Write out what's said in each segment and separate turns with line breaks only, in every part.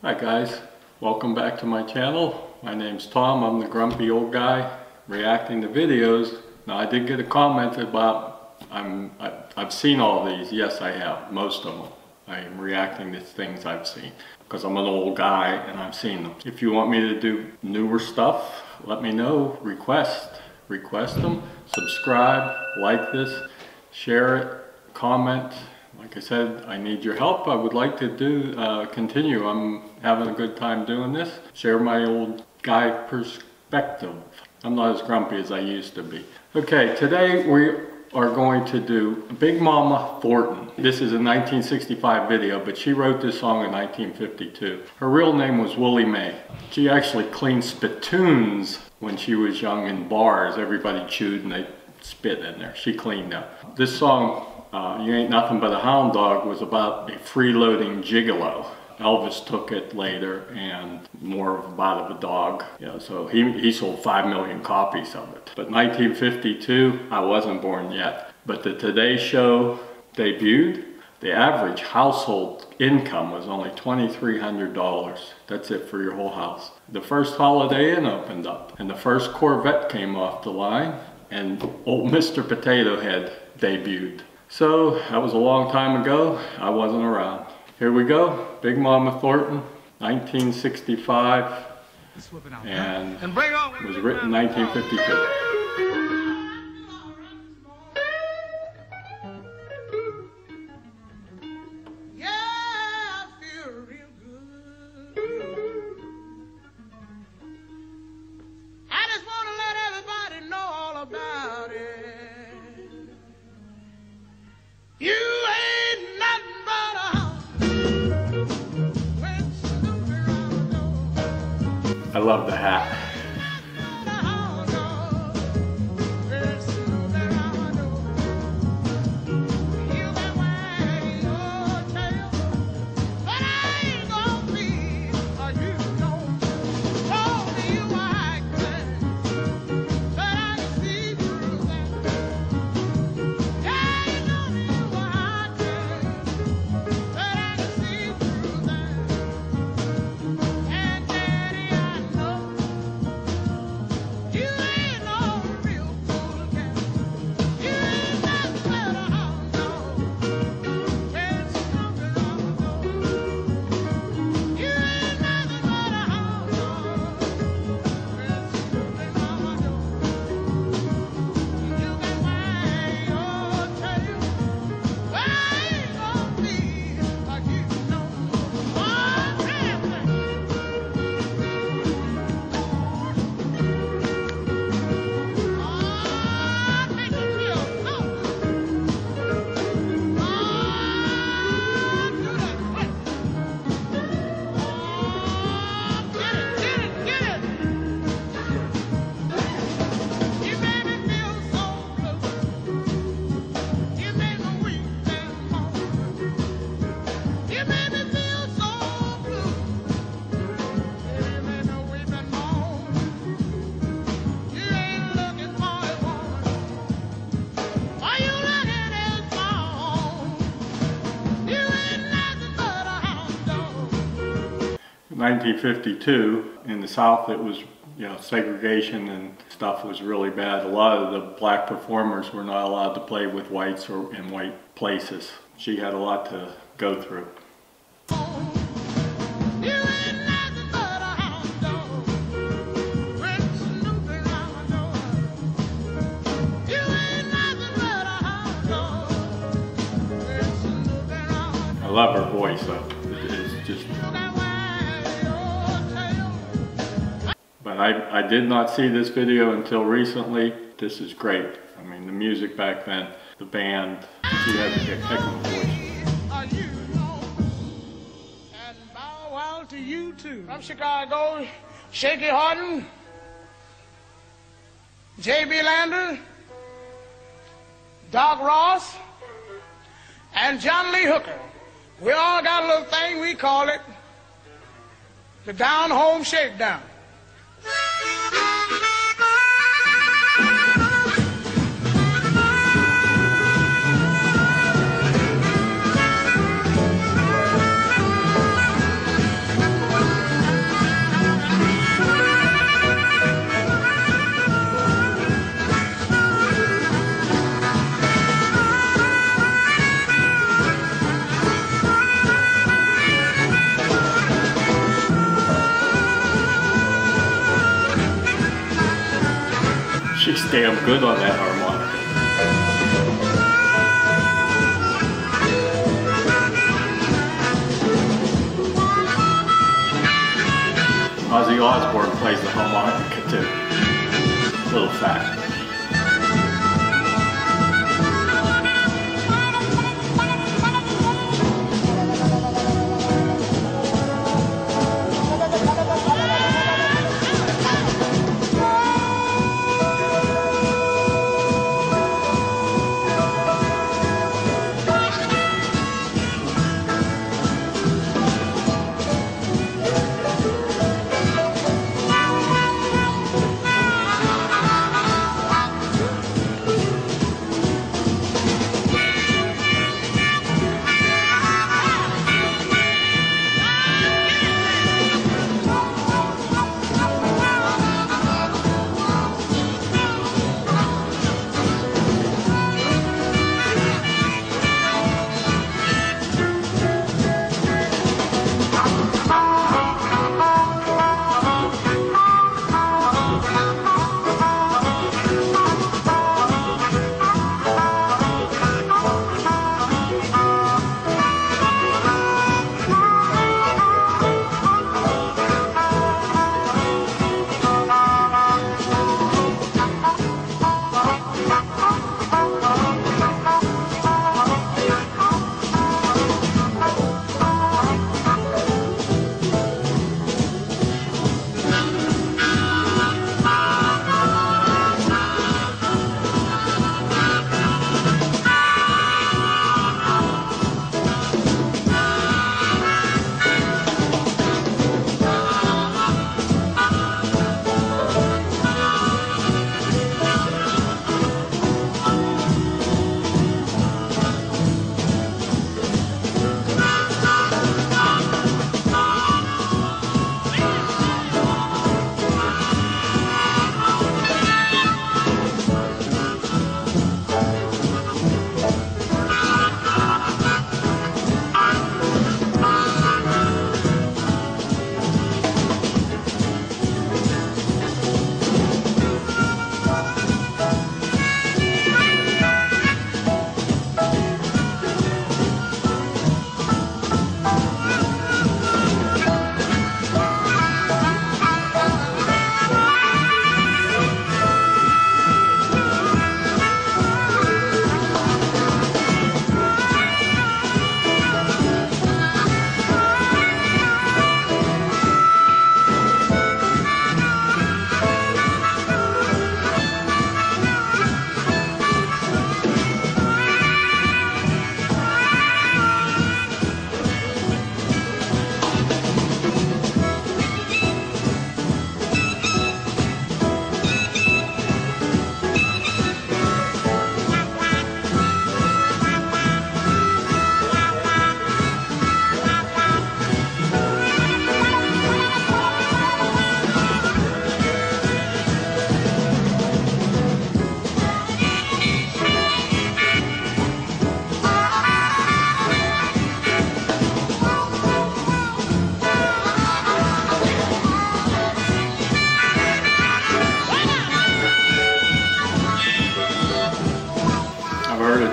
Hi guys, welcome back to my channel. My name's Tom, I'm the grumpy old guy reacting to videos. Now I did get a comment about, I'm, I, I've seen all these, yes I have, most of them. I am reacting to things I've seen because I'm an old guy and I've seen them. If you want me to do newer stuff, let me know, request, request them, subscribe, like this, share it, comment, like I said, I need your help. I would like to do uh, continue. I'm having a good time doing this. Share my old guy perspective. I'm not as grumpy as I used to be. Okay, today we are going to do Big Mama Thornton. This is a 1965 video, but she wrote this song in 1952. Her real name was Willie Mae. She actually cleaned spittoons when she was young in bars. Everybody chewed and they spit in there. She cleaned up. This song uh, You Ain't Nothing But a Hound Dog was about a freeloading gigolo. Elvis took it later and more of a about of a dog. Know, so he, he sold 5 million copies of it. But 1952, I wasn't born yet. But the Today Show debuted. The average household income was only $2,300. That's it for your whole house. The first Holiday Inn opened up and the first Corvette came off the line and old Mr. Potato Head debuted. So that was a long time ago. I wasn't around. Here we go. Big Mama Thornton, 1965, and was written 1952. Love the hat. Nineteen fifty-two in the South, it was you know segregation and stuff was really bad. A lot of the black performers were not allowed to play with whites or in white places. She had a lot to go through. I love her voice though. I, I did not see this video until recently. This is great. I mean, the music back then, the band, she had a heck of a voice.
to you too. From Chicago, Shakey Horton, J.B. Lander, Doc Ross, and John Lee Hooker. We all got a little thing, we call it the down home shakedown.
Damn good on that harmonica. Ozzy Osbourne plays the harmonica too. Little fact.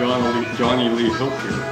Johnny Lee, Johnny Lee Hooker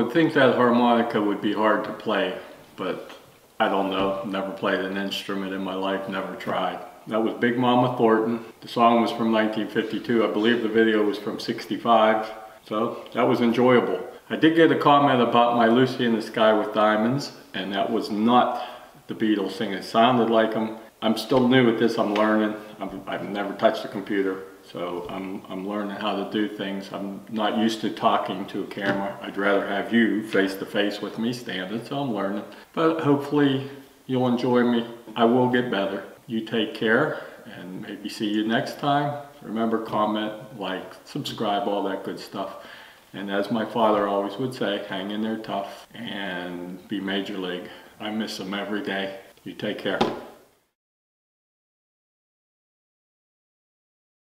would think that harmonica would be hard to play, but I don't know. Never played an instrument in my life, never tried. That was Big Mama Thornton. The song was from 1952. I believe the video was from 65. So that was enjoyable. I did get a comment about my Lucy in the Sky with Diamonds, and that was not the Beatles singing. It sounded like them. I'm still new at this. I'm learning. I've, I've never touched a computer, so I'm, I'm learning how to do things. I'm not used to talking to a camera. I'd rather have you face to face with me standing, so I'm learning. But hopefully you'll enjoy me. I will get better. You take care and maybe see you next time. Remember, comment, like, subscribe, all that good stuff. And as my father always would say, hang in there tough and be major league. I miss him every day. You take care.